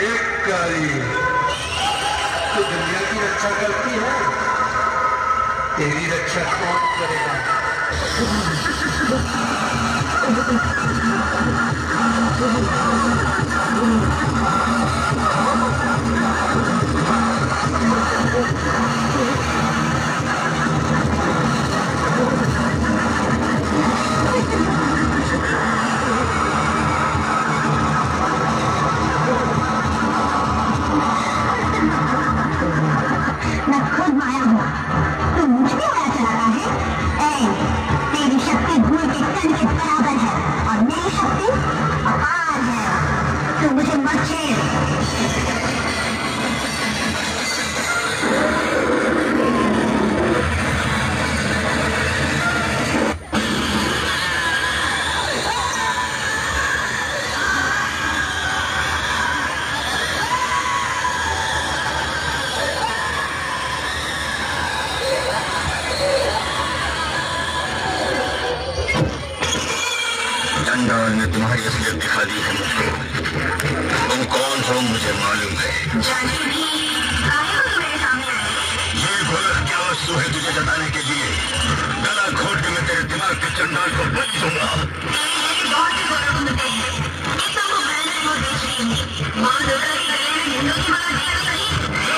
एक कारी तो दुनिया की रक्षा करती है। तेरी रक्षा कौन करेगा? बंदा ने तुम्हारी असलियत दिखा दी है। मुझको तुम कौन हो मुझे मालूम है। ये भोला क्या वस्तु है तुझे जताने के लिए गला घोट के मैं तेरे दिमाग के चंडाल को बच दूँगा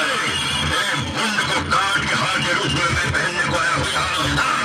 मुंड को काट के हार के रूप में मैं पहनने को आया हूँ।